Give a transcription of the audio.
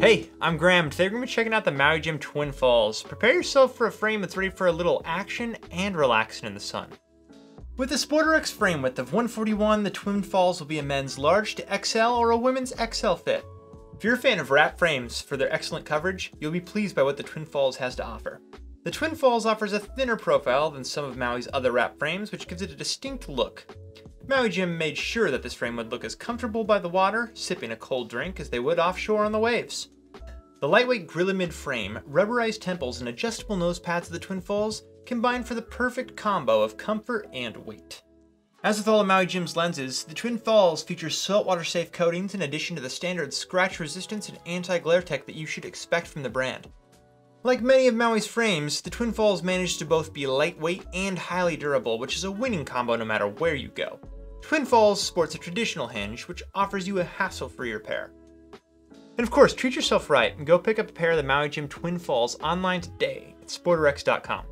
Hey, I'm Graham. Today we're to be checking out the Maui Jim Twin Falls. Prepare yourself for a frame that's ready for a little action and relaxing in the sun. With a SportRx frame width of 141, the Twin Falls will be a men's large to XL or a women's XL fit. If you're a fan of wrap frames for their excellent coverage, you'll be pleased by what the Twin Falls has to offer. The Twin Falls offers a thinner profile than some of Maui's other wrap frames, which gives it a distinct look. Maui Jim made sure that this frame would look as comfortable by the water, sipping a cold drink, as they would offshore on the waves. The lightweight Grilamid frame, rubberized temples, and adjustable nose pads of the Twin Falls combine for the perfect combo of comfort and weight. As with all of Maui Jim's lenses, the Twin Falls features saltwater safe coatings in addition to the standard scratch resistance and anti-glare tech that you should expect from the brand. Like many of Maui's frames, the Twin Falls managed to both be lightweight and highly durable, which is a winning combo no matter where you go. Twin Falls sports a traditional hinge, which offers you a hassle-free repair. And of course, treat yourself right and go pick up a pair of the Maui Jim Twin Falls online today at sportrx.com.